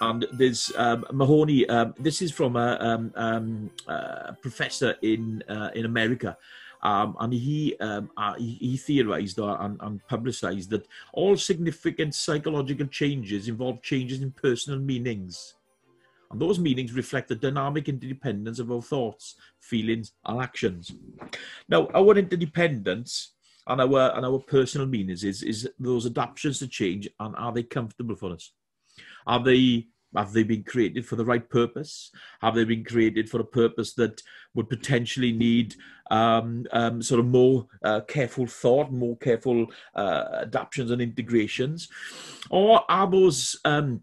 and there's um, Mahoney. Um, this is from a, um, um, a professor in uh, in America. Um, and he, um, uh, he, he theorized and, and publicized that all significant psychological changes involve changes in personal meanings. And those meanings reflect the dynamic interdependence of our thoughts, feelings, and actions. Now, our interdependence and our and our personal meanings is is those adaptations to change, and are they comfortable for us? Are they have they been created for the right purpose? Have they been created for a purpose that would potentially need um, um, sort of more uh, careful thought, more careful uh, adaptations and integrations? Or are those um,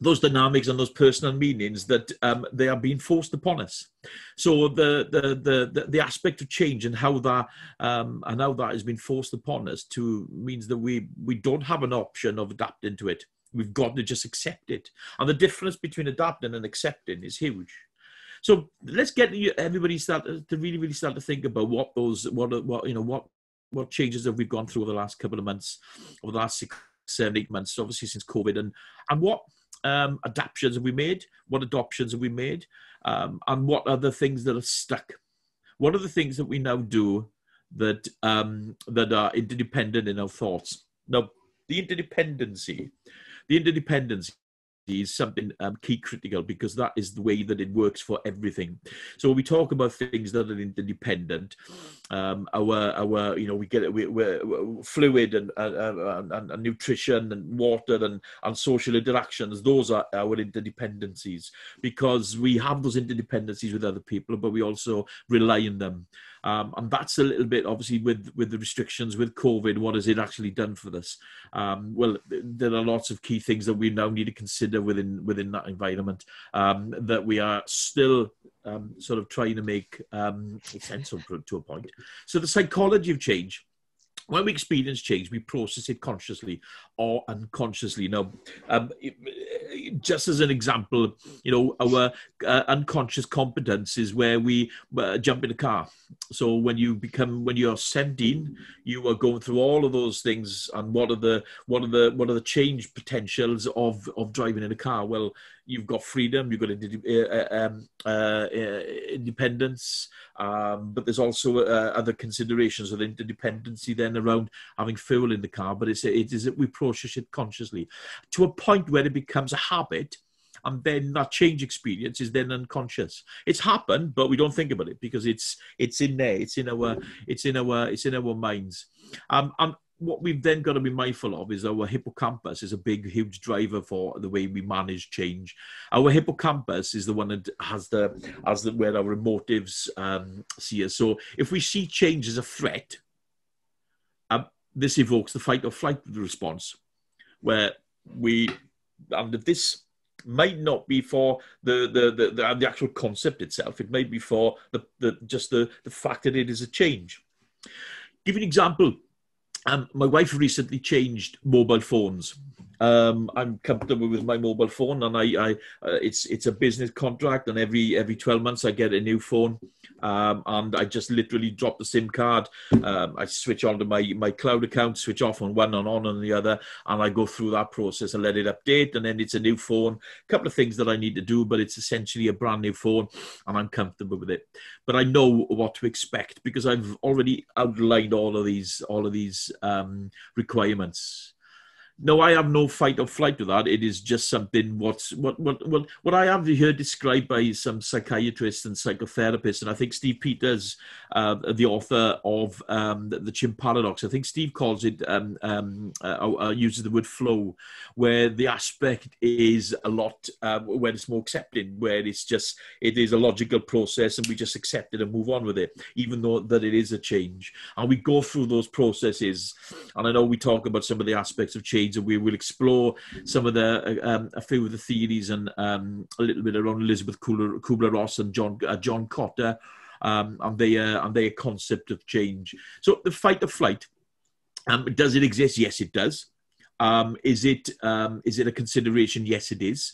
those dynamics and those personal meanings that um, they are being forced upon us. So the the the the, aspect of change and how that um, and how that has been forced upon us to means that we we don't have an option of adapting to it. We've got to just accept it. And the difference between adapting and accepting is huge. So let's get everybody start to really, really start to think about what those, what, what you know, what, what changes have we gone through over the last couple of months, over the last six, seven, eight months, obviously since COVID, and and what um, adaptations have we made? What adoptions have we made? Um, and what are the things that are stuck? What are the things that we now do that um, that are interdependent in our thoughts? Now, the interdependency the interdependence is something um, key critical because that is the way that it works for everything. So we talk about things that are interdependent. Um, our our you know we get we, we're, fluid and, and, and, and, nutrition and water and and social interactions. Those are our interdependencies because we have those interdependencies with other people, but we also rely on them. Um, and that's a little bit obviously with with the restrictions with COVID. What has it actually done for us? Um, well, there are lots of key things that we now need to consider within within that environment um, that we are still um, sort of trying to make um, sense of to a point. So the psychology of change when we experience change, we process it consciously or unconsciously. Now, um, just as an example, you know, our uh, unconscious competence is where we uh, jump in a car. So when you become, when you're 17, you are going through all of those things. And what are the, what are the, what are the change potentials of of driving in a car? Well, you've got freedom, you've got uh, um, uh, uh, independence, um, but there's also uh, other considerations of interdependency then around having fuel in the car. But it's it is that we process it consciously to a point where it becomes a habit. And then that change experience is then unconscious. It's happened, but we don't think about it because it's it's in there. It's in our it's in our it's in our minds. Um, and what we've then got to be mindful of is our hippocampus is a big, huge driver for the way we manage change. Our hippocampus is the one that has the as the where our emotives um, see us. So if we see change as a threat, um, this evokes the fight or flight response, where we and this might not be for the the, the the, the actual concept itself. It may be for the, the just the the fact that it is a change. Give an example um, my wife recently changed mobile phones. Um, I'm comfortable with my mobile phone, and I, I uh, it's it's a business contract, and every every twelve months I get a new phone, um, and I just literally drop the SIM card. Um, I switch on to my my cloud account, switch off on one and on on the other, and I go through that process and let it update, and then it's a new phone. A couple of things that I need to do, but it's essentially a brand new phone, and I'm comfortable with it. But I know what to expect because I've already outlined all of these all of these um, requirements no, I have no fight or flight with that. It is just something what's what what what what I have heard described by some psychiatrists and psychotherapists, and I think Steve Peters, uh, the author of um, the, the Chimp Paradox, I think Steve calls it um, um, uh, uh, uses the word flow, where the aspect is a lot uh, when it's more accepting, where it's just it is a logical process and we just accept it and move on with it, even though that it is a change, and we go through those processes. And I know we talk about some of the aspects of change and we will explore some of the uh, um, a few of the theories and um, a little bit around Elisabeth Kubler Ross and John uh, John Kotter um, and their and their concept of change. So the fight or flight, um, does it exist? Yes, it does. Um, is it um, is it a consideration? Yes, it is.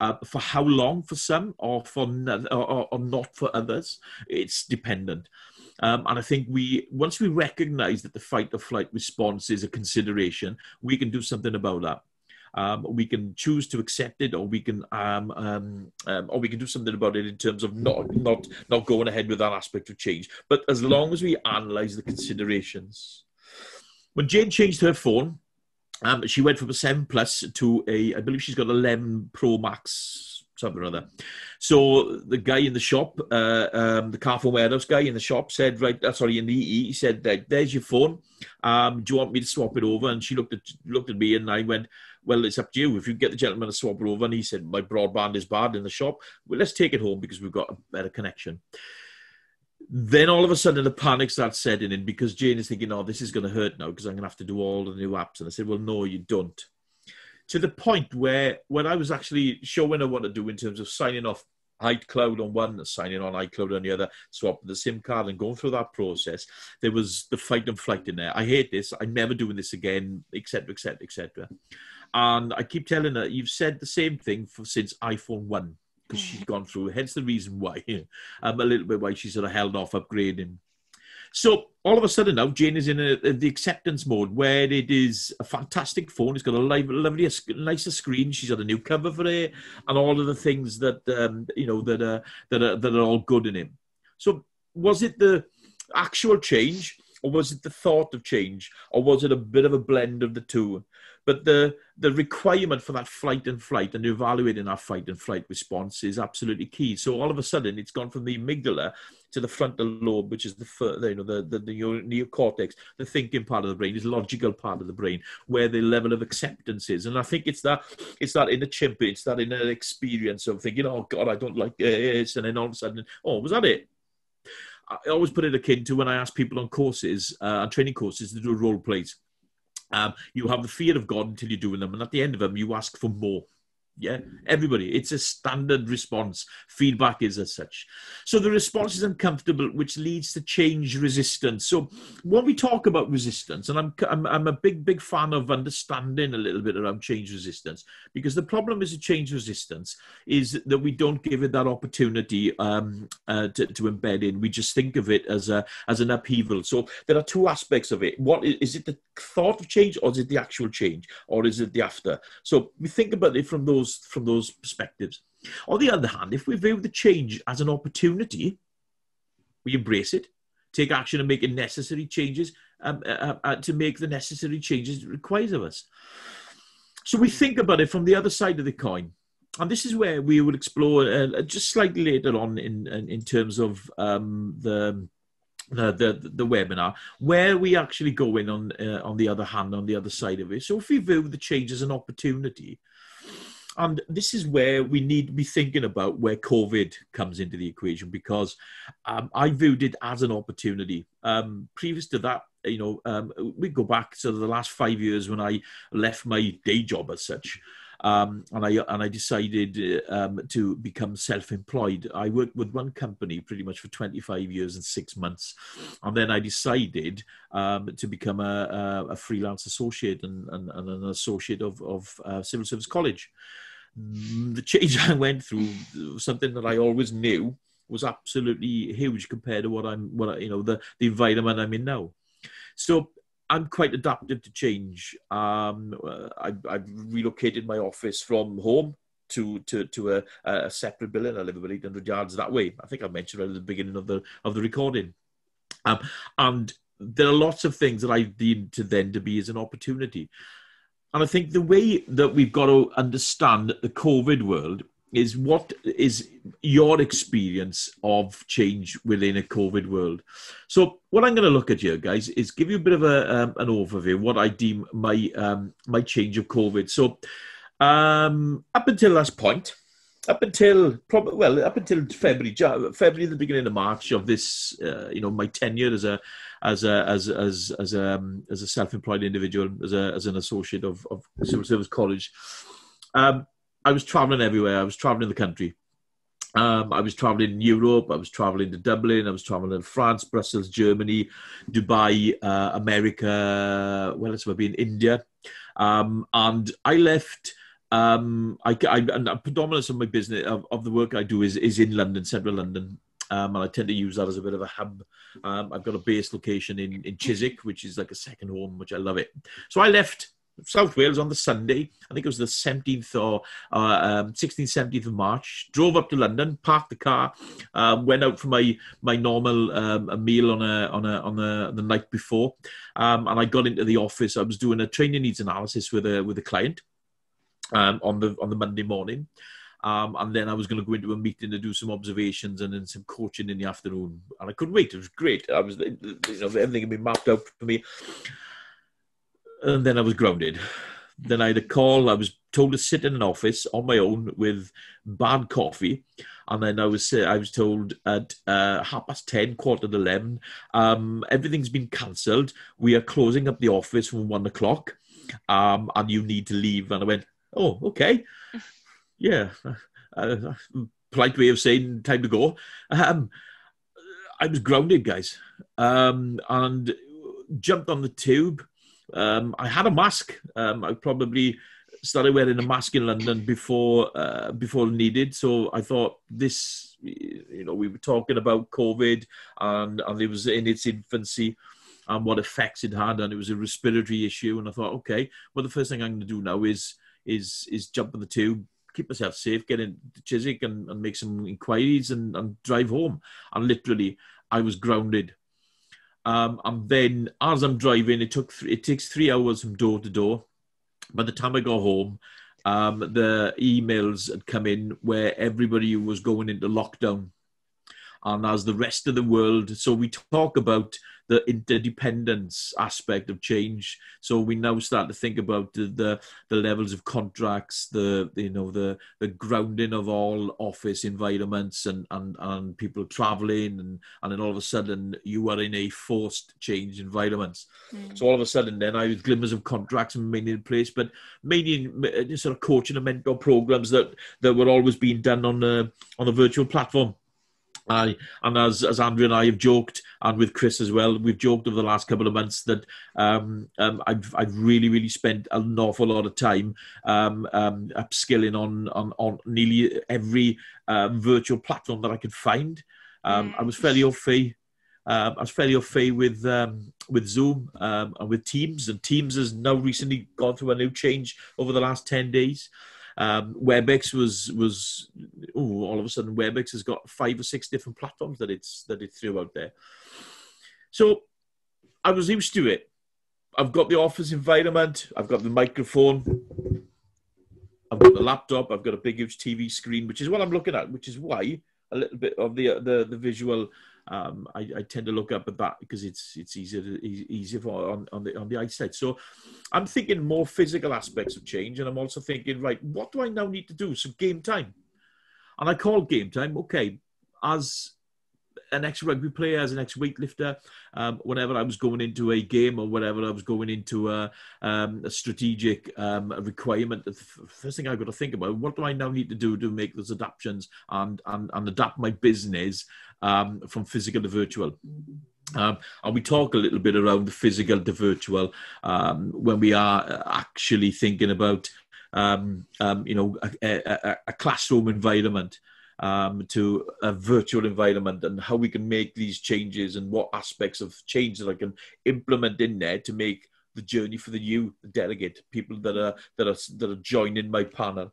Uh, for how long for some, or for or, or, not for others? It's dependent. Um, and I think we, once we recognize that the fight or flight response is a consideration, we can do something about that. Um, we can choose to accept it, or we can, um, um, um, or we can do something about it in terms of not not not going ahead with that aspect of change. But as long as we analyze the considerations, when Jane changed her phone, um, she went from a seven plus to a, I believe she's got eleven Pro Max something or other. So the guy in the shop, uh, um, the Carphone Warehouse guy in the shop said, right, uh, sorry, in the EE, he said, there's your phone. Um, do you want me to swap it over? And she looked at looked at me and I went, well, it's up to you. If you get the gentleman to swap it over, and he said, my broadband is bad in the shop, well, let's take it home because we've got a better connection. Then all of a sudden the panic starts setting in because Jane is thinking, oh, this is going to hurt now because I'm going to have to do all the new apps. And I said, well, no, you don't to the point where when I was actually showing her what to do in terms of signing off iCloud on one, signing on iCloud on the other, swapping the SIM card and going through that process, there was the fight and flight in there. I hate this. I'm never doing this again, etc., etc., etc. And I keep telling her, you've said the same thing for since iPhone 1 because she's mm. gone through. Hence the reason why I'm um, a little bit why she sort of held off upgrading. So all of a sudden now, Jane is in a, a, the acceptance mode where it is a fantastic phone. It's got a lovely, lovely, nicer screen. She's got a new cover for it, and all of the things that um, you know that are that are that are all good in him. So was it the actual change, or was it the thought of change, or was it a bit of a blend of the two? But the the requirement for that flight and flight and evaluating our fight and flight response is absolutely key. So all of a sudden, it's gone from the amygdala to the frontal lobe, which is the you know the, the the neocortex, the thinking part of the brain, is logical part of the brain, where the level of acceptance is. And I think it's that it's that inner chimp, it's that inner experience of thinking, oh God, I don't like this, and then all of a sudden, oh, was that it? I always put it akin to when I ask people on courses, uh, on training courses, to do role plays um, you have the fear of God until you're doing them, and at the end of them, you ask for more. Yeah, everybody. It's a standard response. Feedback is as such. So the response is uncomfortable, which leads to change resistance. So when we talk about resistance, and I'm, I'm, I'm a big, big fan of understanding a little bit around change resistance, because the problem is a change resistance is that we don't give it that opportunity um, uh, to, to embed in. We just think of it as a as an upheaval. So there are two aspects of it. What is, is it the thought of change, or is it the actual change, or is it the after? So we think about it from those those from those perspectives. On the other hand, if we view the change as an opportunity, we embrace it, take action and make it necessary changes um, uh, uh, uh, to make the necessary changes it requires of us. So we think about it from the other side of the coin. And this is where we will explore uh, just slightly later on in, in, in terms of um, the, the, the the webinar where we actually go in on uh, on the other hand on the other side of it. So if we view the change as an opportunity, and this is where we need to be thinking about where COVID comes into the equation because um, I viewed it as an opportunity. Um, previous to that, you know, um, we go back to the last five years when I left my day job as such. Um, and I and I decided um, to become self-employed. I worked with one company pretty much for 25 years and six months, and then I decided um, to become a, a, a, freelance associate and, and, and, an associate of, of uh, Civil Service College. Mm, the change I went through, something that I always knew, was absolutely huge compared to what I'm, what I, you know, the the environment I'm in now. So I'm quite adaptive to change. Um, I, I've relocated my office from home to to to a, a separate building. I live about 800 yards that way. I think I mentioned at the beginning of the of the recording. Um, and there are lots of things that I deem to then to be as an opportunity. And I think the way that we've got to understand the COVID world is what is your experience of change within a COVID world? So, what I'm going to look at here, guys, is give you a bit of a, um, an overview what I deem my um, my change of COVID. So, um, up until last point, up until probably well, up until February, February, the beginning of March of this, uh, you know, my tenure as a as a as as as a um, as a self-employed individual, as a as an associate of, of civil service college. Um, I was traveling everywhere. I was traveling the country. Um, I was traveling in Europe. I was traveling to Dublin. I was traveling to France, Brussels, Germany, Dubai, uh, America. Well, else have I been? India. Um, and I left. Um, I, I and predominance of my business of, of the work I do is is in London, central London. Um, and I tend to use that as a bit of a hub. Um, I've got a base location in, in Chiswick, which is like a second home, which I love it. So I left South Wales on the Sunday. I think it was the 17th or uh, um, 16th, 17th of March. Drove up to London, parked the car, um, went out for my my normal um, a meal on a on a on the the night before, um, and I got into the office. I was doing a training needs analysis with a with a client um, on the on the Monday morning. Um, and then I was going to go into a meeting to do some observations and then some coaching in the afternoon. And I couldn't wait. It was great. I was, you know, everything had been mapped out for me and then I was grounded. Then I had a call. I was told to sit in an office on my own with bad coffee, and then I was I was told at uh, half past ten, quarter to eleven, um, everything's been cancelled. We are closing up the office from one o'clock, um, and you need to leave. And I went, oh, okay, yeah. Uh, polite way of saying time to go. Um, I was grounded, guys, um, and jumped on the tube um, I had a mask. Um, I probably started wearing a mask in London before uh, before needed. So I thought this, you know, we were talking about COVID and and it was in its infancy and what effects it had, and it was a respiratory issue. And I thought, okay, well, the first thing I'm going to do now is is is jump on the tube, keep myself safe, get into Chiswick and, and make some inquiries and, and drive home. And literally, I was grounded Um, and then as I'm driving, it took th- it takes three hours from door to door. By the time I got home, um, the emails had come in where everybody was going into lockdown, and as the rest of the world, so we talk about the interdependence aspect of change. So we now start to think about the, the, the levels of contracts, the you know the the grounding of all office environments and and, and people traveling and and then all of a sudden you are in a forced change environment. Mm. So all of a sudden then I had glimmers of contracts and mainly in place, but mainly in sort of coaching and mentor programs that that were always being done on the on the virtual platform. I and as as Andrew and I have joked, and with Chris as well, we've joked over the last couple of months that um, um, I've I've really really spent an awful lot of time um, um, upskilling on on on nearly every um, virtual platform that I could find. Um, I was fairly au fait. Um, I was fairly au fait with with Zoom and with Teams, and Teams has now recently gone through a new change over the last ten days. Um, WebEx was was ooh, all of a sudden WebEx has got five or six different platforms that it's that it threw out there. So I was used to it. I've got the office environment. I've got the microphone. I've got the laptop. I've got a big huge TV screen, which is what I'm looking at. Which is why a little bit of the the, the visual um, I, I, tend to look up at that because it's it's easier easier for on, on the on the eyesight. So I'm thinking more physical aspects of change, and I'm also thinking, right, what do I now need to do? So game time, and I call game time. Okay, as an ex rugby player, as an ex weightlifter, um, whenever I was going into a game or whenever I was going into a, um, a strategic um, requirement, the first thing I've got to think about what do I now need to do to make those adaptations and, and, and adapt my business um, from physical to virtual. Um, and we talk a little bit around the physical to virtual um, when we are actually thinking about, um, um you know, a, a, a classroom environment um, to a virtual environment and how we can make these changes and what aspects of change that I can implement in there to make the journey for the new delegate people that are that are that are joining my panel.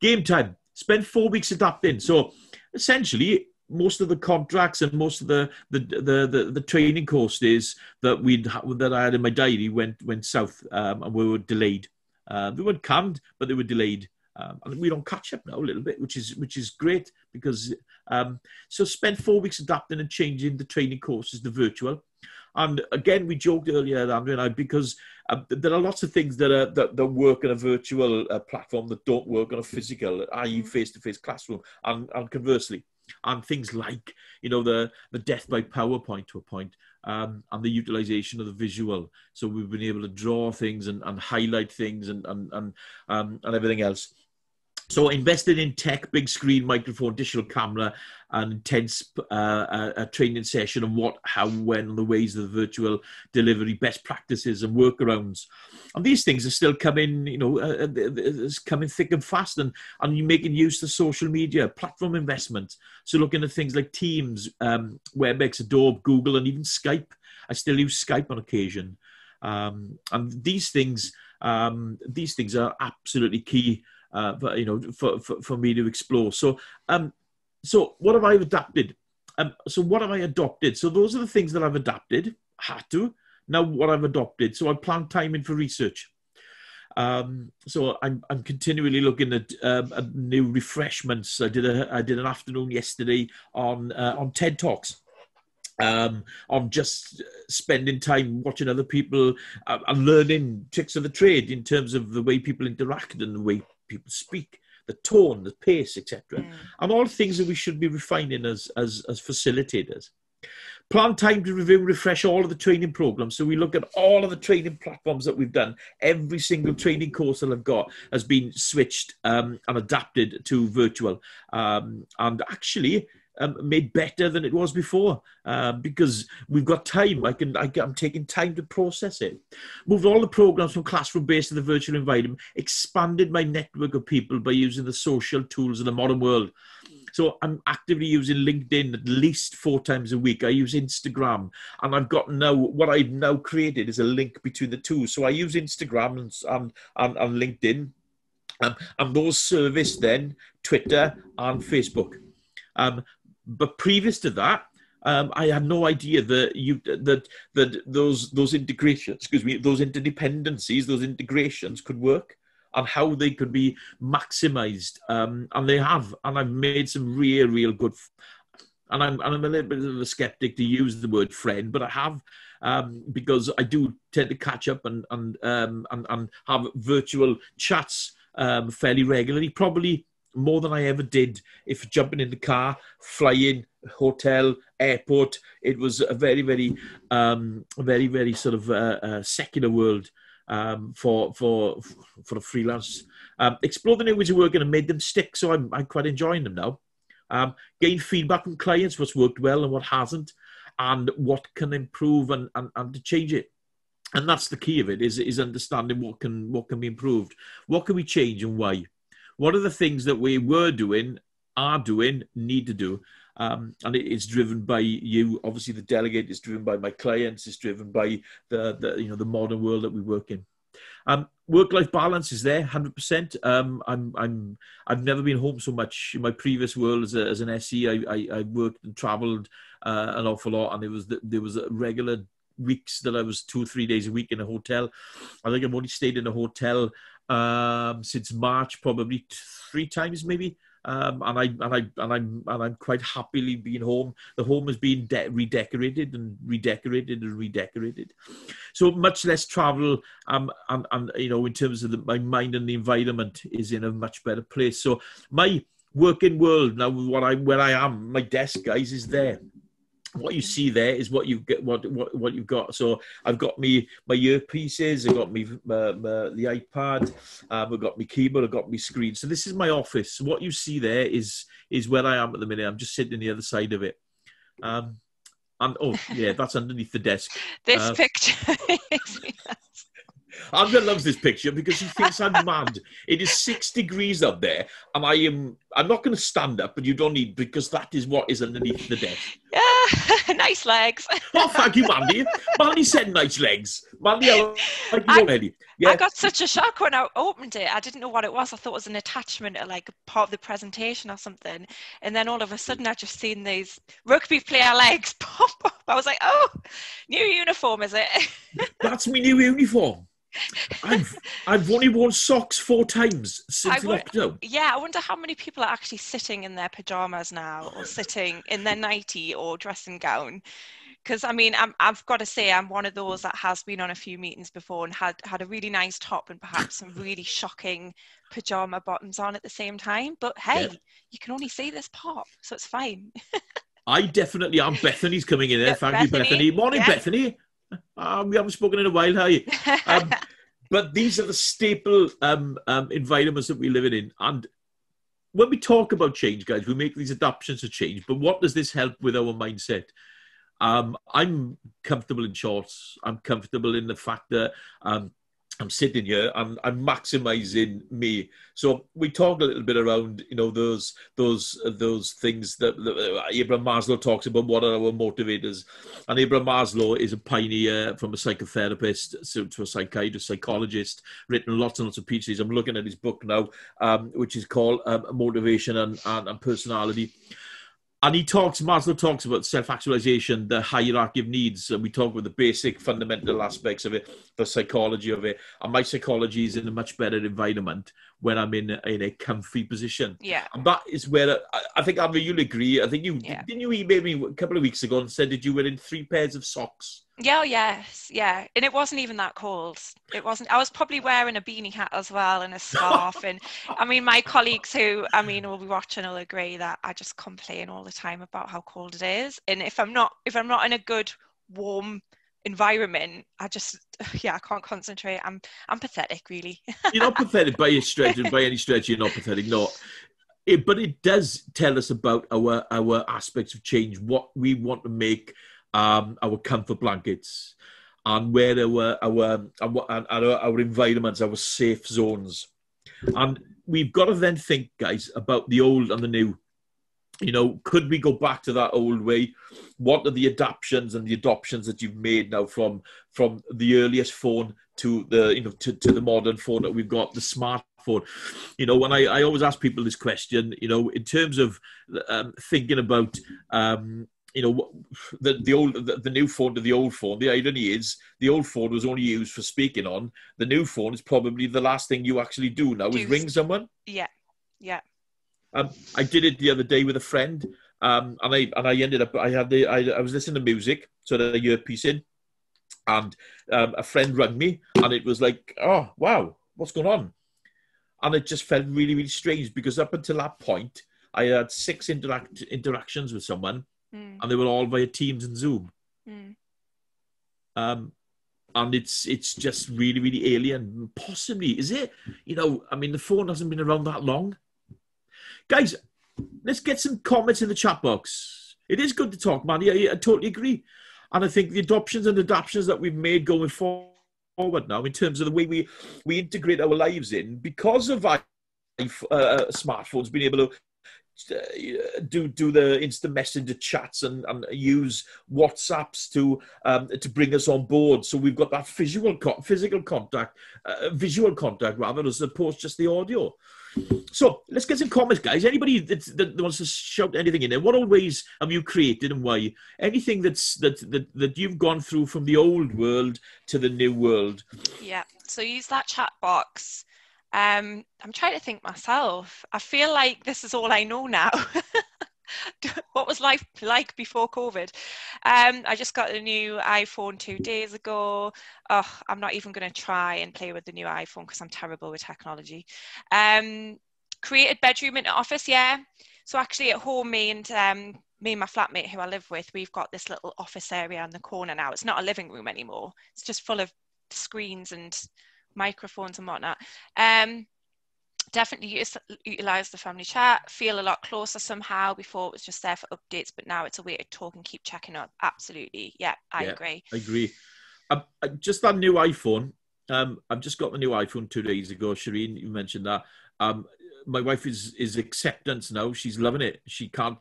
Game time. Spend four weeks adapting. So essentially, most of the contracts and most of the the the, the, the training courses that we that I had in my diary went went south um, and we were delayed. Uh, they weren't canned, but they were delayed. Um, and we're on catch up now a little bit, which is which is great because um, so spent four weeks adapting and changing the training courses to virtual. And again, we joked earlier, Andrew and I, because uh, there are lots of things that are that, that work on a virtual uh, platform that don't work on a physical, i.e., mm-hmm. face-to-face classroom, and, and conversely, and things like you know the the death by PowerPoint to a point, um, and the utilization of the visual. So we've been able to draw things and, and highlight things and and and, um, and everything else. So invested in tech, big screen, microphone, digital camera, and intense uh, a, training session on what, how, when, the ways of the virtual delivery, best practices and workarounds. And these things are still coming, you know, uh, uh it's coming thick and fast. And, and you're making use of social media, platform investment. So looking at things like Teams, um, WebEx, Adobe, Google, and even Skype. I still use Skype on occasion. Um, and these things, um, these things are absolutely key, uh, for, you know, for, for, for me to explore. So, um, so what have I adapted? Um, so what have I adopted? So those are the things that I've adapted, had to. Now what I've adopted. So I plan time in for research. Um, so I'm I'm continually looking at, um, at, new refreshments. I did a I did an afternoon yesterday on uh, on TED Talks. Um, on just spending time watching other people uh, and learning tricks of the trade in terms of the way people interact and the way people speak, the tone, the pace, etc., mm. and all things that we should be refining as as as facilitators plan time to review and refresh all of the training programs. So we look at all of the training platforms that we've done. Every single training course that I've got has been switched um, and adapted to virtual. Um, and actually, um, made better than it was before uh, because we've got time. I can, I, am taking time to process it. Moved all the programs from classroom based to the virtual environment. Expanded my network of people by using the social tools of the modern world. So I'm actively using LinkedIn at least four times a week. I use Instagram, and I've got now what I've now created is a link between the two. So I use Instagram and and, and, and LinkedIn, um, and those service then Twitter and Facebook. Um, but previous to that, um, I had no idea that you that that those those integrations, excuse me, those interdependencies, those integrations could work and how they could be maximized. Um, and they have, and I've made some real, real good. And I'm, and I'm a little bit of a skeptic to use the word friend, but I have um, because I do tend to catch up and and um, and, and have virtual chats um, fairly regularly, probably more than I ever did if jumping in the car, flying, hotel, airport. It was a very, very, um, very, very sort of uh, uh, secular world um, for for for a freelance. Um, explore the new ways of working and made them stick. So I'm I'm quite enjoying them now. Um, gain feedback from clients, what's worked well and what hasn't, and what can improve and, and, and to change it. And that's the key of it is is understanding what can what can be improved, what can we change and why. What are the things that we were doing, are doing, need to do, um, and it is driven by you. Obviously, the delegate is driven by my clients. It's driven by the, the you know the modern world that we work in. Um, work-life balance is there, hundred um, percent. I'm I'm I've never been home so much in my previous world as, a, as an SE. I, I, I worked and travelled uh, an awful lot, and it was the, there was a regular weeks that I was two or three days a week in a hotel. I think I've only stayed in a hotel um, since March, probably three times maybe. Um, and I and I and I'm and I'm quite happily being home. The home has been de- redecorated and redecorated and redecorated. So much less travel. Um, and, and you know, in terms of the, my mind and the environment is in a much better place. So my working world now, what I where I am, my desk, guys, is there what you see there is what you get what what what you've got so i've got me my earpieces i've got me my, my, the ipad um, i've got my keyboard i've got my screen so this is my office what you see there is is where i am at the minute i'm just sitting on the other side of it um and oh yeah that's underneath the desk this uh, picture Andrew loves this picture because he thinks I'm mad. It is six degrees up there, and I am. I'm not going to stand up, but you don't need because that is what is underneath the desk. Yeah, nice legs. oh, thank you, Mandy. Mandy said nice legs. Mandy, I like you I, already. Yeah. I got such a shock when I opened it. I didn't know what it was. I thought it was an attachment, or like part of the presentation or something. And then all of a sudden, I just seen these rugby player legs pop up. I was like, "Oh, new uniform, is it?" That's my new uniform. I've I've only worn socks four times since lockdown. Yeah, I wonder how many people are actually sitting in their pajamas now, or sitting in their nightie or dressing gown. Because I mean, i have got to say, I'm one of those that has been on a few meetings before and had had a really nice top and perhaps some really shocking pajama bottoms on at the same time. But hey, yeah. you can only see this pop, so it's fine. I definitely am. Bethany's coming in there. Thank Bethany. you, Bethany. Morning, yeah. Bethany. Um, we haven't spoken in a while, have you? Um, but these are the staple um, um, environments that we live in. And when we talk about change, guys, we make these adaptations to change. But what does this help with our mindset? Um, I'm comfortable in shorts. I'm comfortable in the fact that um, I'm sitting here and I'm maximizing me. So we talk a little bit around, you know, those those those things that, that Abraham Maslow talks about. What are our motivators? And Abraham Maslow is a pioneer from a psychotherapist to, to a psychiatrist, psychologist, written lots and lots of pieces. I'm looking at his book now, um, which is called um, Motivation and, and, and Personality and he talks, Maslow talks about self-actualization, the hierarchy of needs, and we talk about the basic fundamental aspects of it, the psychology of it. And my psychology is in a much better environment when I'm in a, in a comfy position. Yeah. And that is where I, I think Andrew, you'll agree. I think you yeah. didn't you email me a couple of weeks ago and said that you were in three pairs of socks. Yeah, oh, yes, yeah. And it wasn't even that cold. It wasn't. I was probably wearing a beanie hat as well and a scarf. and I mean, my colleagues who, I mean, will be watching will agree that I just complain all the time about how cold it is. And if I'm not, if I'm not in a good, warm environment, I just, yeah, I can't concentrate. I'm, I'm pathetic, really. you're not pathetic by any stretch, and by any stretch, you're not pathetic. No. It, but it does tell us about our our aspects of change, what we want to make um, our comfort blankets, and where our our our, our, our environments, our safe zones, and we've got to then think, guys, about the old and the new. You know, could we go back to that old way? What are the adaptations and the adoptions that you've made now from from the earliest phone to the you know to, to the modern phone that we've got, the smartphone? You know, when I, I always ask people this question, you know, in terms of um, thinking about um, you know the the old the, the, new phone to the old phone the irony is the old phone was only used for speaking on. The new phone is probably the last thing you actually do now is ring someone. yeah yeah. Um, i did it the other day with a friend um, and i and i ended up i had the i, I was listening to music so the earpiece in and um, a friend rang me and it was like oh wow what's going on? And it just felt really really strange because up until that point i had six interact interactions with someone mm. and they were all via Teams and Zoom. Mm. Um, and it's it's just really really alien. Possibly is it? You know, I mean, the phone hasn't been around that long. Guys, let's get some comments in the chat box. It is good to talk, man. Yeah, I totally agree. And I think the adoptions and adaptations that we've made going forward now, in terms of the way we we integrate our lives in, because of uh, smartphones being able to do do the instant messenger chats and, and use WhatsApps to um, to bring us on board. So we've got that visual physical contact, uh, visual contact rather as opposed just the audio. So let's get some comments, guys. Anybody that, that wants to shout anything in there? What ways have you created and why? Anything that's that that that you've gone through from the old world to the new world? Yeah. So use that chat box um, I'm trying to think myself. I feel like this is all I know now. what was life like before COVID? Um, I just got a new iPhone two days ago. Oh, I'm not even going to try and play with the new iPhone because I'm terrible with technology. Um, created bedroom into office, yeah. So actually, at home, me and um, me and my flatmate who I live with, we've got this little office area in the corner now. It's not a living room anymore. It's just full of screens and microphones and whatnot. Um, definitely use, utilize the family chat, feel a lot closer somehow. Before it was just there for updates, but now it's a way to talk and keep checking up. Absolutely. Yeah, I yeah, agree. I agree. Um, uh, just that new iPhone. Um, I've just got the new iPhone two days ago. Shireen, you mentioned that. Um, my wife is is acceptance now. She's loving it. She can't.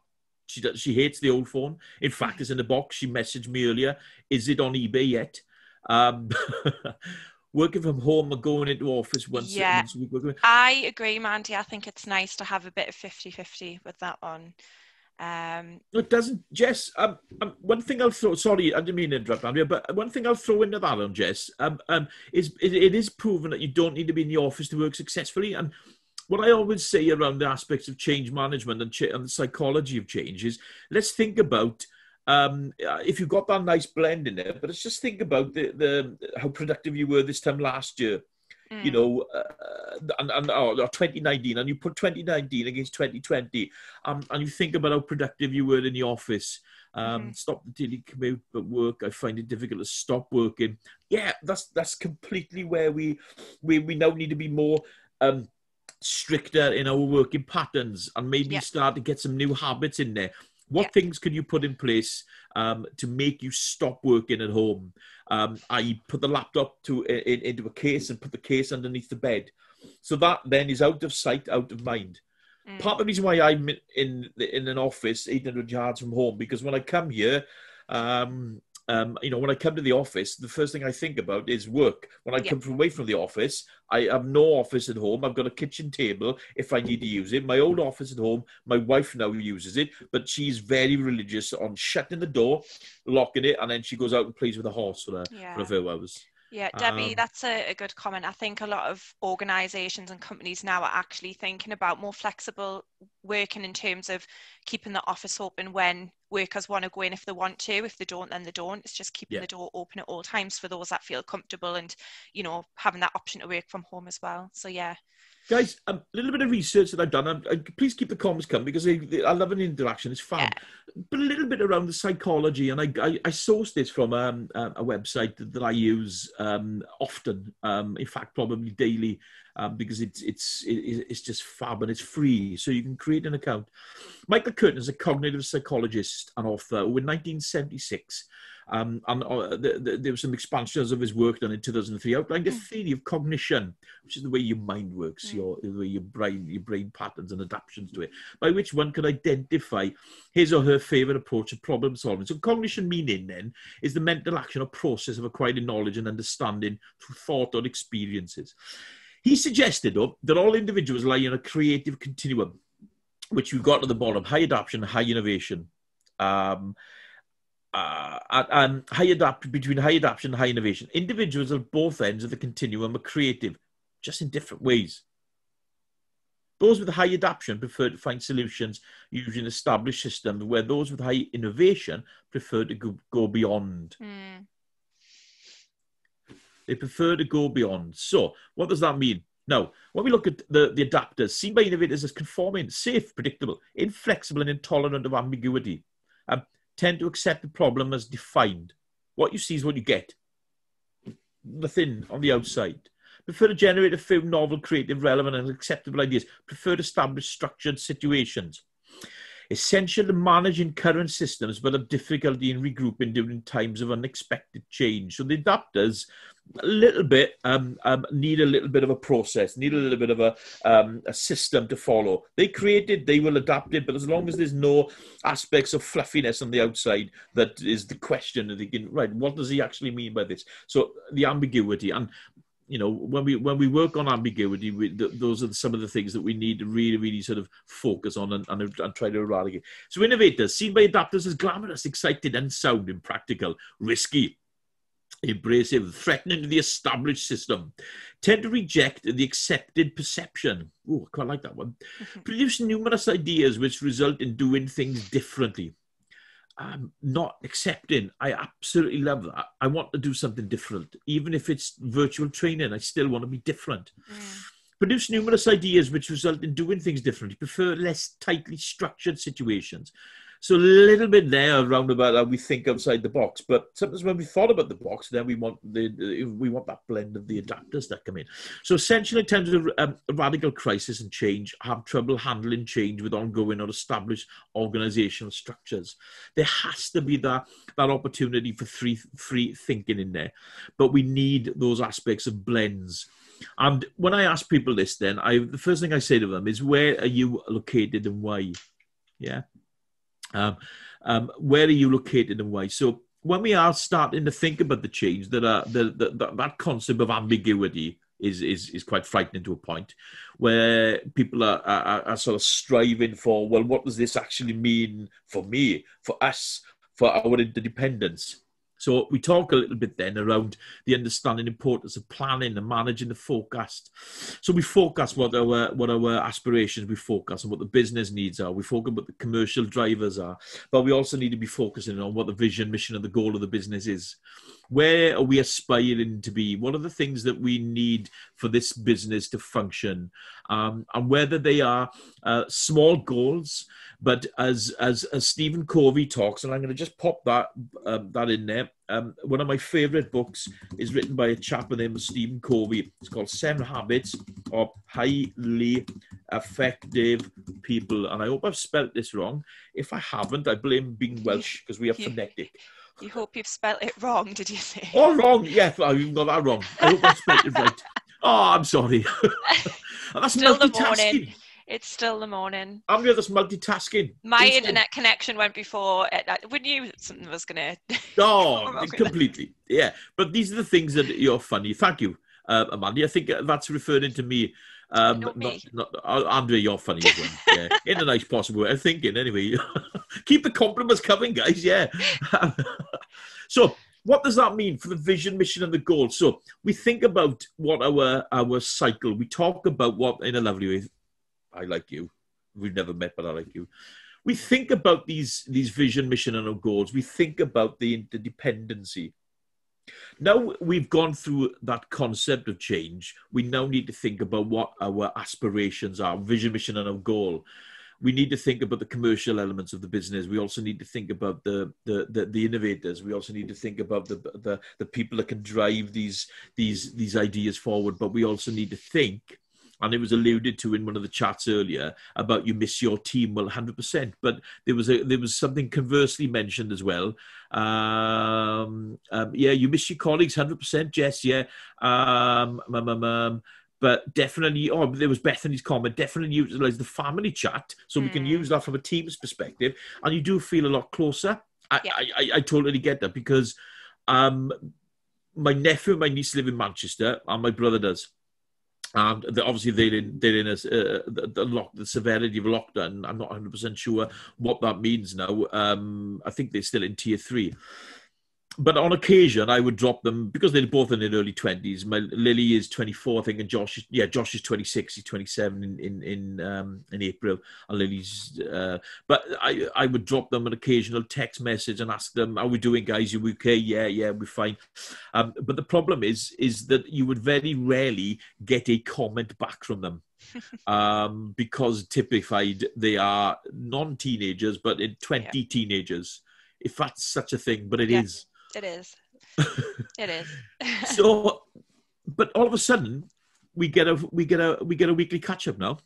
She does, she hates the old phone. In fact, it's in the box. She messaged me earlier. Is it on eBay yet? Um, working from home or going into office once, yeah. once a week. I agree, Mandy. I think it's nice to have a bit of 50-50 with that one. Um, it doesn't, Jess. Um, um, one thing I'll throw. Sorry, I didn't mean to interrupt, Andrew, but one thing I'll throw into that on Jess. Um, um, is it, it is proven that you don't need to be in the office to work successfully. And what I always say around the aspects of change management and, ch- and the psychology of change is, let's think about um, if you've got that nice blend in there. But let's just think about the, the how productive you were this time last year. Mm. You know, uh, and, and oh, 2019, and you put 2019 against 2020, um, and you think about how productive you were in the office. Um, mm-hmm. Stop the daily commute, but work. I find it difficult to stop working. Yeah, that's that's completely where we we we now need to be more. Um, stricter in our working patterns and maybe yeah. start to get some new habits in there What Yeah. things can you put in place um, to make you stop working at home? Um, I put the laptop to in, into a case and put the case underneath the bed, so that then is out of sight, out of mind. Mm. Part of the reason why I'm in in, an office 800 yards from home because when I come here, um, um, you know, when I come to the office, the first thing I think about is work. When I Yeah. come from away from the office, I have no office at home. I've got a kitchen table if I need to use it. My old office at home, my wife now uses it, but she's very religious on shutting the door, locking it, and then she goes out and plays with the horse for a, Yeah. for a few hours. Yeah, Debbie, Um, that's a, a good comment. I think a lot of organisations and companies now are actually thinking about more flexible working in terms of keeping the office open when workers want to go in if they want to. If they don't, then they don't. It's just keeping Yeah. the door open at all times for those that feel comfortable and, you know, having that option to work from home as well. So yeah, Guys, a little bit of research that I've done. Um, uh, please keep the comments coming because I, I love an interaction. It's fun. Yeah. But a little bit around the psychology, and I, I, I sourced this from um, a, website that, that I use um, often. Um, in fact, probably daily, um, because it's it's it's just fab and it's free, so you can create an account. Michael Kirton is a cognitive psychologist and author. Who in 1976 um, and uh, the, the, there were some expansions of his work done in 2003 outlined a theory of cognition which is the way your mind works Mm. your the way your brain your brain patterns and adaptations to it. By which one could identify his or her favorite approach to problem solving. So cognition meaning then is the mental action or process of acquiring knowledge and understanding through thought or experiences he suggested though that all individuals lie in a creative continuum which we've got at the bottom high adaptation high innovation um, uh, and, high adapt between high adaptation and high innovation. Individuals at both ends of the continuum are creative, just in different ways. Those with high adaptation prefer to find solutions using established systems, where those with high innovation prefer to go, go beyond. Mm, They prefer to go beyond. So, what does that mean? Now, when we look at the, the adapters, seen by innovators as conforming, safe, predictable, inflexible, and intolerant of ambiguity, um, tend to accept the problem as defined. What you see is what you get. Nothing on the outside. Prefer to generate a few novel, creative, relevant, and acceptable ideas. Prefer to establish structured situations. Essential to managing current systems, but have difficulty in regrouping during times of unexpected change. So the adapters, a little bit, um, um, need a little bit of a process, need a little bit of a, um, a system to follow. They create it, they will adapt it, but as long as there's no aspects of fluffiness on the outside, that is the question. That they can, right, what does he actually mean by this? So the ambiguity and you know when we when we work on ambiguity we, th- those are some of the things that we need to really really sort of focus on and, and, and try to eradicate so innovators seen by adapters as glamorous excited and unsound impractical risky abrasive threatening to the established system tend to reject the accepted perception oh i quite like that one produce numerous ideas which result in doing things differently um, not accepting. I absolutely love that. I want to do something different, even if it's virtual training. I still want to be different. mm, Produce numerous ideas which result in doing things differently. Prefer less tightly structured situations. So a little bit there around about how we think outside the box, but sometimes when we thought about the box, then we want the, we want that blend of the adapters that come in. So essentially, in terms of um, radical crisis and change, have trouble handling change with ongoing or established organizational structures. There has to be that that opportunity for free free thinking in there, but we need those aspects of blends. And when I ask people this, then I the first thing I say to them is, "Where are you located and why?" Yeah. Um, um, where are you located and why? So when we are starting to think about the change, that uh, the, the, the, that concept of ambiguity is, is is quite frightening to a point, where people are, are are sort of striving for, well, what does this actually mean for me, for us, for our interdependence? So we talk a little bit then around the understanding importance of planning and managing the forecast. So we forecast what our what our aspirations, we focus on what the business needs are, we focus what the commercial drivers are, but we also need to be focusing on what the vision, mission, and the goal of the business is. Where are we aspiring to be? What are the things that we need for this business to function? Um, and whether they are uh, small goals, but as as as Stephen Covey talks, and I'm going to just pop that um, that in there. Um, one of my favourite books is written by a chap by the name of Stephen Covey. It's called Seven Habits of Highly effective people. And I hope I've spelt this wrong. If I haven't, I blame being Welsh because we are phonetic. You hope you've spelt it wrong, did you say? Oh, wrong. Yeah, I even got that wrong. I hope I spelled it right. Oh, I'm sorry. that's Still the multitasking. morning. It's still the morning. I'm the other's multitasking. My Instant. internet connection went before. It, we knew something was going to. Oh, completely. Yeah. But these are the things that you're funny. Thank you, uh, Amanda. I think that's referring to me. Um, Not not, not, Andrea, you're funny as well. Yeah. In a nice possible way. I'm thinking, anyway. Keep the compliments coming, guys. Yeah. so, what does that mean for the vision, mission, and the goal? So, we think about what our our cycle. We talk about what in a lovely way. I like you. We've never met, but I like you. We think about these these vision, mission, and our goals. We think about the interdependency. Now we've gone through that concept of change, we now need to think about what our aspirations are, vision, mission, and our goal. We need to think about the commercial elements of the business. We also need to think about the the, the, the innovators. We also need to think about the, the the people that can drive these these these ideas forward. But we also need to think and it was alluded to in one of the chats earlier about you miss your team well 100% but there was a there was something conversely mentioned as well. Um, um, yeah you miss your colleagues 100% jess yeah. Um, um, um, um, but definitely oh there was bethany's comment definitely utilize the family chat so we can Mm. use that from a team's perspective. And you do feel a lot closer. I, Yeah. I, I, I totally get that because um, my nephew and my niece live in manchester and my brother does and the, obviously they're in a, uh, the, the lock the severity of lockdown. I'm not 100 percent sure what that means now. Um, I think they're still in tier three. But on occasion, I would drop them because they're both in their early twenties. My Lily is twenty four, I think, and Josh is yeah, Josh is twenty six. He's twenty seven in in in, um, in April, and Lily's. Uh, but I I would drop them an occasional text message and ask them, "How we doing, guys? You okay? Yeah, yeah, we're fine." Um, but the problem is, is that you would very rarely get a comment back from them. um, because typified they are non-teenagers, but in 20 teenagers, if that's such a thing, but it Yeah. is. It is. It is. So, but all of a sudden, we get a we get a we get a weekly catch up now.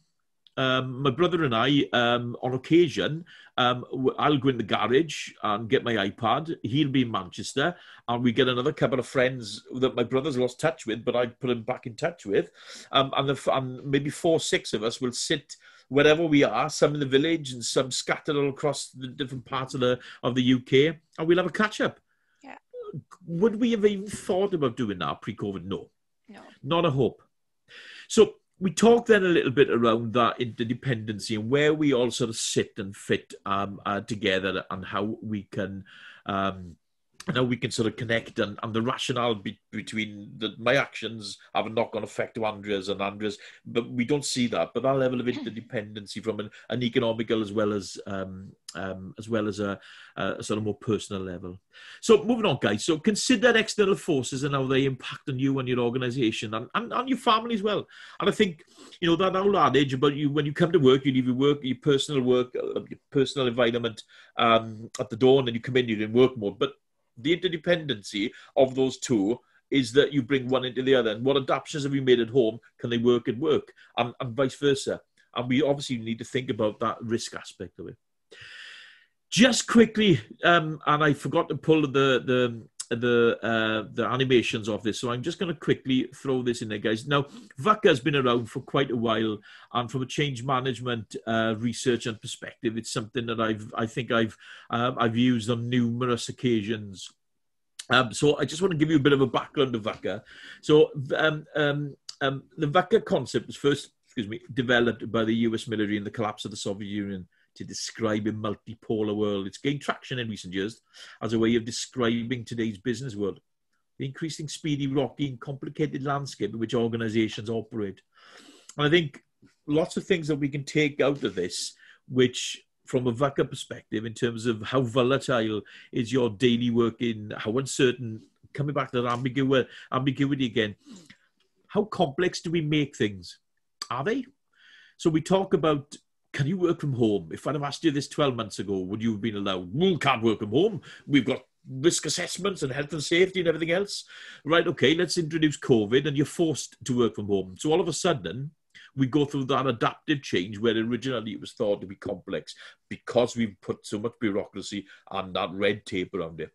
Um, my brother and I, um, on occasion, um, I'll go in the garage and get my iPad. He'll be in Manchester, and we get another couple of friends that my brother's lost touch with, but I put him back in touch with. Um, and, the, and maybe four, six of us will sit wherever we are, some in the village and some scattered all across the different parts of the of the UK, and we'll have a catch up. Would we have even thought about doing that pre-COVID? No no. not a hope. So we talked then a little bit around that interdependency and where we all sort of sit and fit um, uh, together and how we can. Um, and how we can sort of connect and, and the rationale be, between the, my actions have a knock-on effect to Andrea's and Andrea's, but we don't see that. But that level of interdependency from an, an economical as well as um, um, as well as a, a sort of more personal level. So moving on, guys. So consider external forces and how they impact on you and your organisation and, and, and your family as well. And I think you know that old adage about you when you come to work, you leave your work, your personal work, uh, your personal environment um, at the door, and then you come in, you're in work mode. But the interdependency of those two is that you bring one into the other. And what adaptations have you made at home? Can they work at work? And, and vice versa. And we obviously need to think about that risk aspect of it. Just quickly, um, and I forgot to pull the the the uh, the animations of this, so I'm just going to quickly throw this in there, guys. Now, VUCA has been around for quite a while, and from a change management uh, research and perspective, it's something that I've I think I've um, I've used on numerous occasions. Um, so I just want to give you a bit of a background of VUCA. So um, um, um, the VUCA concept was first, excuse me, developed by the U.S. military in the collapse of the Soviet Union to describe a multipolar world. It's gained traction in recent years as a way of describing today's business world, the increasing speedy, rocky, and complicated landscape in which organizations operate. And I think lots of things that we can take out of this, which from a VUCA perspective, in terms of how volatile is your daily work in, how uncertain, coming back to that ambiguity, ambiguity again, how complex do we make things? Are they? So we talk about can you work from home? If I'd have asked you this 12 months ago, would you have been allowed? We can't work from home. We've got risk assessments and health and safety and everything else. Right, okay, let's introduce COVID and you're forced to work from home. So all of a sudden, we go through that adaptive change where originally it was thought to be complex because we've put so much bureaucracy and that red tape around it.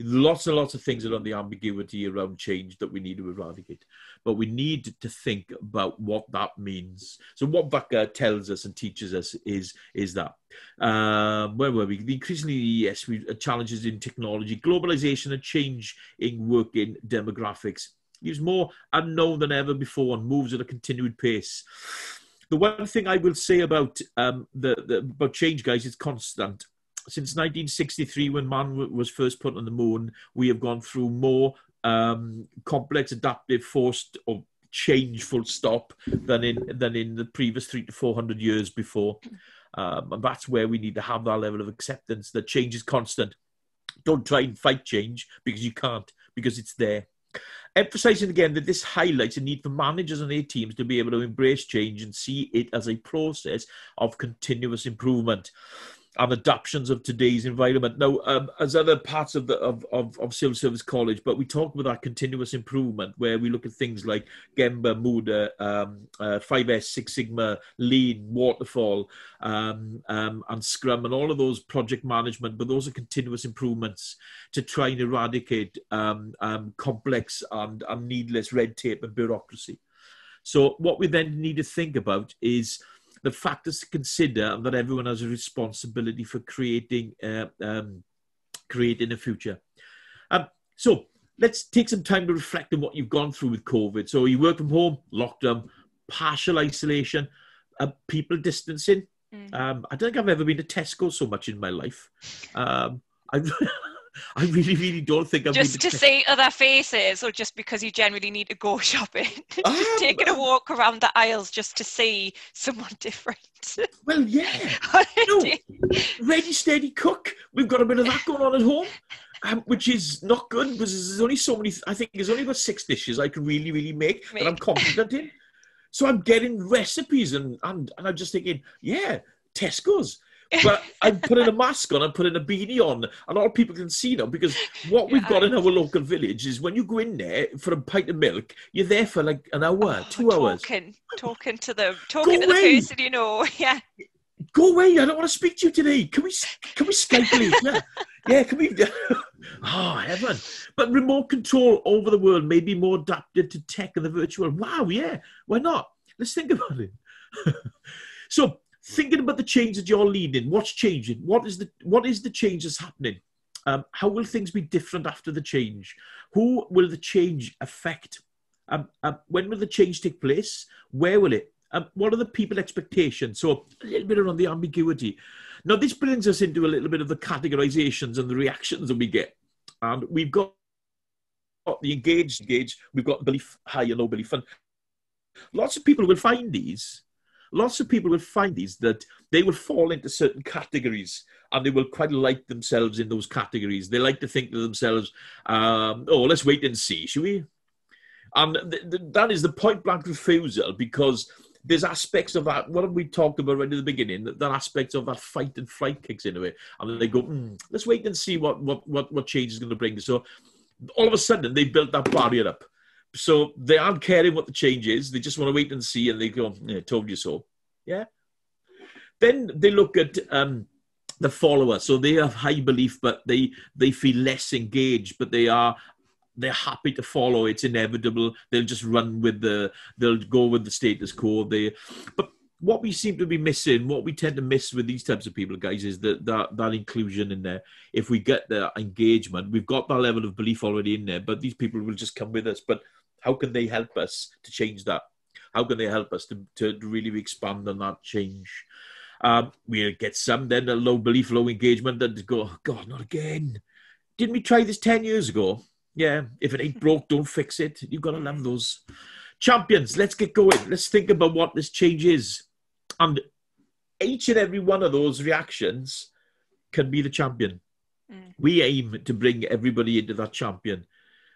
Lots and lots of things around the ambiguity around change that we need to eradicate. But we need to think about what that means. So what VUCA tells us and teaches us is, is that. Um, where were we? Increasingly, yes, we uh, challenges in technology, globalization and change in working demographics. Leaves more unknown than ever before and moves at a continued pace the one thing I will say about um, the, the, about change, guys, is constant since 1963, when man was first put on the moon, we have gone through more um, complex, adaptive, forced, or change full stop than in than in the previous three to four hundred years before. Um, and that's where we need to have that level of acceptance that change is constant. Don't try and fight change because you can't, because it's there. Emphasizing again that this highlights a need for managers and their teams to be able to embrace change and see it as a process of continuous improvement and adaptations of today's environment. Now, um, as other parts of the of, of, of, civil service college, but we talk about that continuous improvement where we look at things like Gemba, Muda, um, uh, 5S, Six Sigma, Lean, Waterfall, um, um, and Scrum, and all of those project management. But those are continuous improvements to try and eradicate um, um, complex and, and needless red tape and bureaucracy. So, what we then need to think about is the factors to consider and that everyone has a responsibility for creating uh, um, creating a future. Um, so let's take some time to reflect on what you've gone through with COVID. So you work from home, lockdown, partial isolation, uh, people distancing. Mm. Um, I don't think I've ever been to Tesco so much in my life. Um, I, I really, really don't think I'm just to see other faces, or just because you generally need to go shopping, just um, taking a walk around the aisles just to see someone different. Well, yeah, no, ready, steady, cook. We've got a bit of that going on at home. Um, which is not good because there's only so many. I think there's only about six dishes I can really, really make, make. that I'm confident in. So I'm getting recipes and, and and I'm just thinking, yeah, Tesco's but I'm putting a mask on, I'm putting a beanie on, and all people can see now because what we've got in our local village is when you go in there for a pint of milk, you're there for like an hour, oh, two talking, hours. Talking, talking to the talking go to away. the person you know. Yeah. Go away! I don't want to speak to you today. Can we can we Skype please? Yeah, yeah. Can we? oh heaven! But remote control over the world may be more adapted to tech and the virtual. Wow, yeah. Why not? Let's think about it. so thinking about the change that you're leading, what's changing? What is the what is the change that's happening? Um, how will things be different after the change? Who will the change affect? Um, um, when will the change take place? Where will it? Um, what are the people expectations? So a little bit around the ambiguity. Now this brings us into a little bit of the categorizations and the reactions that we get, and we've got the engaged, engaged. We've got belief, high and low belief, and lots of people will find these lots of people will find these that they will fall into certain categories and they will quite like themselves in those categories. They like to think to themselves, um, oh, let's wait and see, shall we? And th- th- that is the point blank refusal because there's aspects of that. What have we talked about right at the beginning? That, that aspect of that fight and flight kicks into it, and they go, mm, "Let's wait and see what what what what change is going to bring." So all of a sudden, they built that barrier up. So they aren't caring what the change is. They just want to wait and see, and they go, yeah, "Told you so." Yeah. Then they look at um, the follower. So they have high belief, but they they feel less engaged, but they are they're happy to follow. It's inevitable. They'll just run with the. They'll go with the status quo. They, but what we seem to be missing, what we tend to miss with these types of people, guys, is that that, that inclusion in there. If we get the engagement, we've got that level of belief already in there, but these people will just come with us. But how can they help us to change that? How can they help us to, to really expand on that change? Um, we get some then a low belief, low engagement, and go, oh, God, not again. Didn't we try this 10 years ago? Yeah, if it ain't broke, don't fix it. You've got to love those. Champions, let's get going. Let's think about what this change is. And each and every one of those reactions can be the champion. Mm. We aim to bring everybody into that champion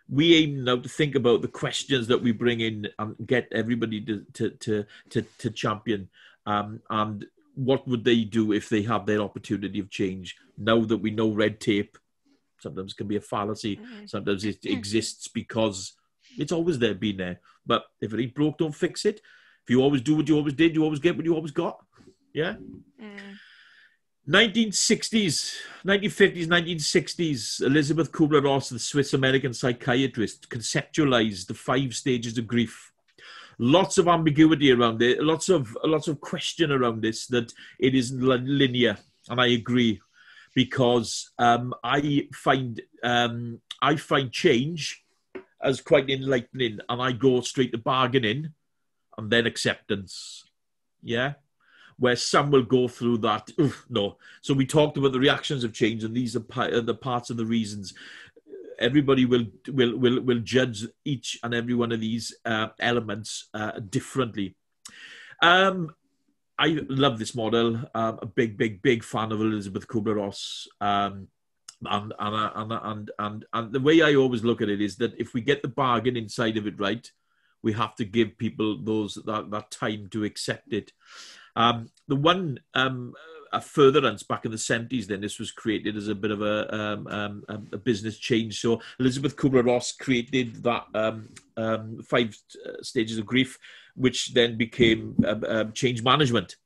we aim now to think about the questions that we bring in and get everybody to to to to, to champion um, and what would they do if they have their opportunity of change now that we know red tape sometimes can be a fallacy mm-hmm. sometimes it exists because it's always there been there but if it ain't broke don't fix it If you always do what you always did, you always get what you always got. Yeah. Mm. 1960s, 1950s, 1960s, Elisabeth Kubler-Ross, the Swiss-American psychiatrist, conceptualized the five stages of grief. Lots of ambiguity around it, lots of lots of question around this that it isn't linear, and I agree because um, I find um, I find change as quite enlightening, and I go straight to bargaining and then acceptance. Yeah where some will go through that. no. So we talked about the reactions of change, and these are the parts of the reasons. Everybody will will will will judge each and every one of these uh, elements uh, differently. Um, I love this model. Um, a big, big, big fan of Elisabeth Kubler-Ross. Um, and and, and and and and the way I always look at it is that if we get the bargain inside of it right, we have to give people those that, that time to accept it. Um, the one um, a furtherance back in the 70s, then this was created as a bit of a, um, um, a business change. So Elisabeth Kubler-Ross created that um, um, five uh, stages of grief, which then became uh, change management.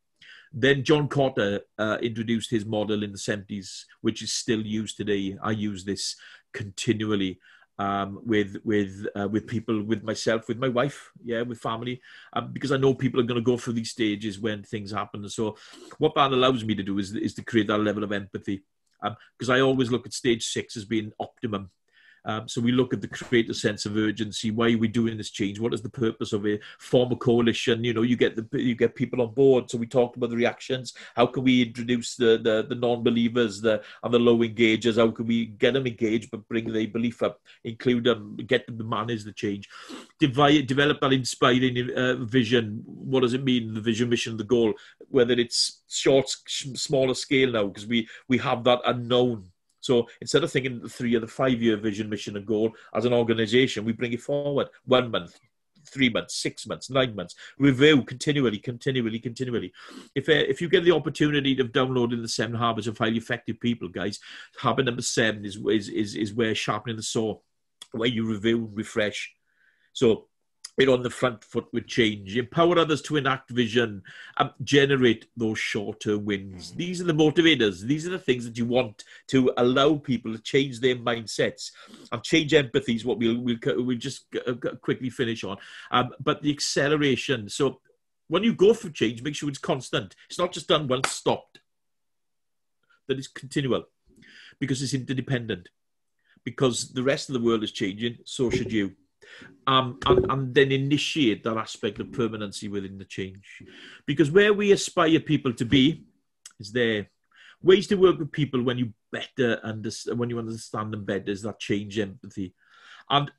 Then John Kotter uh, introduced his model in the 70s, which is still used today. I use this continually um, with with uh, with people, with myself, with my wife, yeah, with family, um, because I know people are going to go through these stages when things happen. So, what that allows me to do is is to create that level of empathy, because um, I always look at stage six as being optimum. Um, so we look at the creative sense of urgency. Why are we doing this change? What is the purpose of it? Form a coalition. You know, you get the you get people on board. So we talked about the reactions. How can we introduce the the, the non-believers, the and the low engagers? How can we get them engaged but bring their belief up? Include them, get them to manage the change. Divide, develop that inspiring uh, vision. What does it mean? The vision, mission, the goal. Whether it's short, smaller scale now, because we we have that unknown so instead of thinking the three or the five year vision, mission, and goal as an organization, we bring it forward one month, three months, six months, nine months. Review continually, continually, continually. If uh, if you get the opportunity of downloading the seven habits of highly effective people, guys, habit number seven is is is, is where sharpening the saw, where you review, refresh. So on the front foot with change, empower others to enact vision, and generate those shorter wins. Mm. These are the motivators. These are the things that you want to allow people to change their mindsets and change empathy is what we'll, we'll, we'll just quickly finish on. Um, but the acceleration. So when you go for change, make sure it's constant. It's not just done once, stopped. That is continual because it's interdependent. Because the rest of the world is changing, so should you um, and, and then initiate that aspect of permanency within the change. Because where we aspire people to be is there. Ways to work with people when you better understand, when you understand them better is that change empathy. And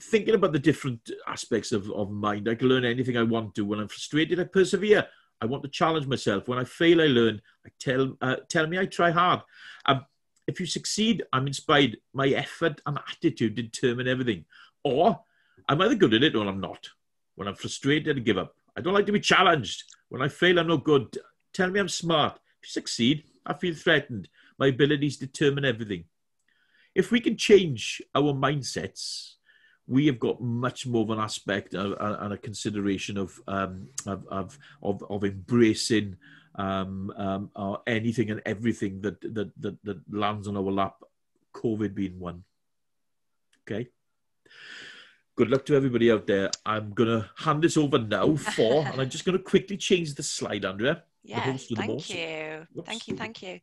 thinking about the different aspects of, of mind, I can learn anything I want to. When I'm frustrated, I persevere. I want to challenge myself. When I fail, I learn. I tell uh, tell me I try hard. Um, if you succeed, I'm inspired. My effort and attitude determine everything. Or I'm either good at it or I'm not. When I'm frustrated, I give up. I don't like to be challenged. When I fail, I'm no good. Tell me I'm smart. If you succeed, I feel threatened. My abilities determine everything. If we can change our mindsets, we have got much more of an aspect and a consideration of um, of, of, of, of embracing um, um, uh, anything and everything that, that, that, that lands on our lap, COVID being one. Okay good luck to everybody out there. I'm going to hand this over now for, and I'm just going to quickly change the slide, Andrea. Yeah, thank you. Thank you, thank you.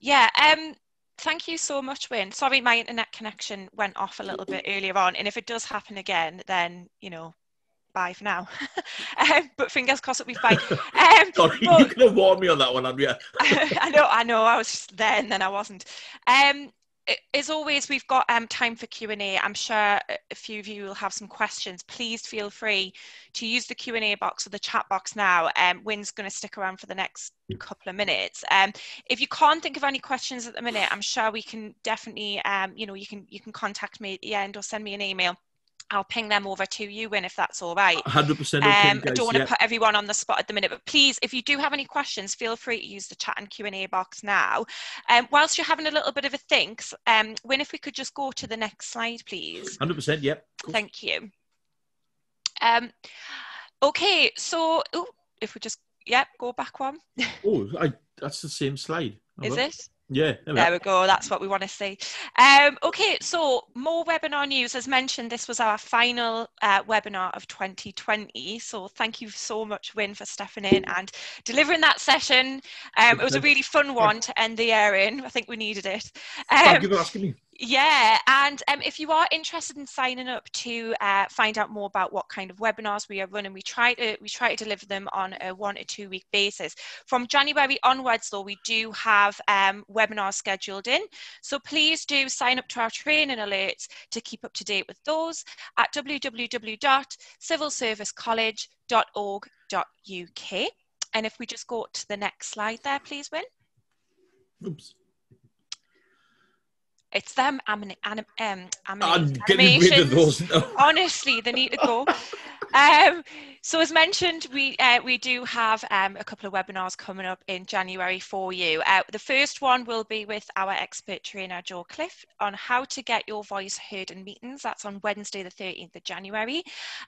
Yeah, um, thank you so much, Wynn. Sorry, my internet connection went off a little bit earlier on, and if it does happen again, then, you know, bye for now. um, but fingers crossed it'll be fine. Um, Sorry, but, you could have warned me on that one, Andrea. I know, I know. I was there and then I wasn't. Um, as always, we've got um, time for Q&A. I'm sure a few of you will have some questions. Please feel free to use the Q&A box or the chat box now. Um, Wynn's going to stick around for the next couple of minutes. Um, if you can't think of any questions at the minute, I'm sure we can definitely, um, you know, you can you can contact me at the end or send me an email I'll ping them over to you, Wynn, if that's all right. 100% okay, um, I don't want to put everyone on the spot at the minute, but please, if you do have any questions, feel free to use the chat and Q&A box now. Um, whilst you're having a little bit of a think, um, Wynn, if we could just go to the next slide, please. 100%, yep. Cool. Thank you. Um, Okay, so ooh, if we just yep, go back one. oh, I, that's the same slide. Is it? Yeah. There we go. That's what we want to see. Um, okay, so more webinar news. As mentioned, this was our final uh, webinar of 2020. So thank you so much, Wynn, for stepping in and delivering that session. Um, it was a really fun one to end the year in. I think we needed it. Um, thank you for asking me. Yeah, and um, if you are interested in signing up to uh, find out more about what kind of webinars we are running, we try to we try to deliver them on a one or two week basis. From January onwards, though, we do have um, webinars scheduled in, so please do sign up to our training alerts to keep up to date with those at www.civilservicecollege.org.uk. And if we just go to the next slide there, please, Wynn. Oops. It's them anim, anim, um, I'm getting rid of those. No. Honestly, they need to go. um, so as mentioned, we uh, we do have um, a couple of webinars coming up in January for you. Uh, the first one will be with our expert trainer Joe Cliff on how to get your voice heard in meetings. That's on Wednesday the 13th of January.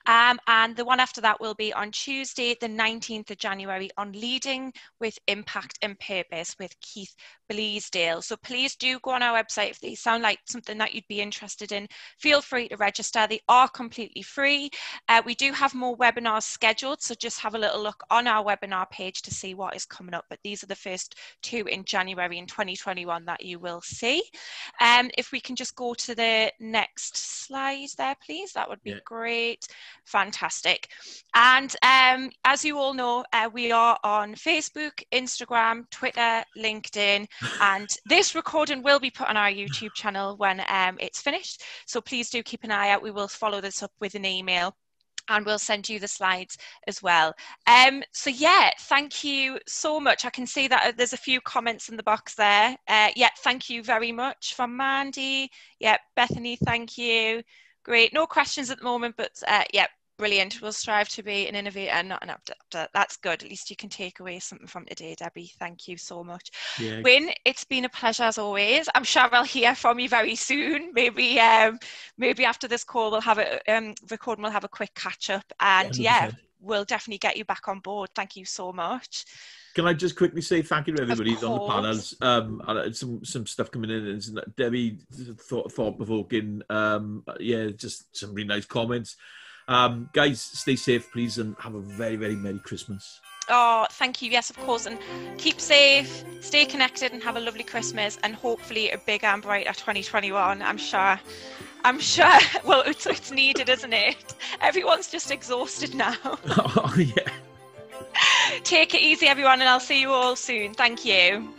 Um, and the one after that will be on Tuesday the 19th of January on leading with impact and purpose with Keith Bleasdale. So please do go on our website if they sound like something that you'd be interested in. Feel free to register. They are completely free. Uh, we do have more webinars scheduled, so just have a little look on our webinar page to see what is coming up. But these are the first two in January in 2021 that you will see. Um, if we can just go to the next slide there, please, that would be yeah. great. Fantastic. And um, as you all know, uh, we are on Facebook, Instagram, Twitter, LinkedIn, and this recording will be put on our YouTube channel when um, it's finished. So please do keep an eye out. We will follow this up with an email and we'll send you the slides as well. Um, so yeah, thank you so much. I can see that uh, there's a few comments in the box there. Uh, yeah, thank you very much from Mandy. Yeah, Bethany, thank you. Great. No questions at the moment, but uh, yeah, brilliant. We'll strive to be an innovator, not an adapter. That's good. At least you can take away something from today, Debbie. Thank you so much. Yeah. Wynn, it's been a pleasure as always. I'm sure I'll hear from you very soon. Maybe um, maybe after this call we'll have a um, recording, we'll have a quick catch up. And yeah, yeah, we'll definitely get you back on board. Thank you so much. Can I just quickly say thank you to everybody who's on the panels? Um, some some stuff coming in, and Debbie thought thought provoking. Um, yeah, just some really nice comments. Um, guys, stay safe, please, and have a very, very Merry Christmas. Oh, thank you. Yes, of course. And keep safe, stay connected, and have a lovely Christmas, and hopefully a big and brighter 2021. I'm sure. I'm sure. Well, it's, it's needed, isn't it? Everyone's just exhausted now. oh, yeah. Take it easy, everyone, and I'll see you all soon. Thank you.